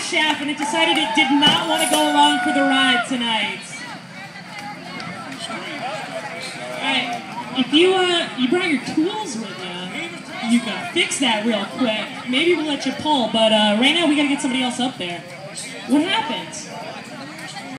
chef and it decided it did not want to go along for the ride tonight. All right, if you uh, you brought your tools with you, you can fix that real quick. Maybe we'll let you pull, but uh, right now we gotta get somebody else up there. What happened?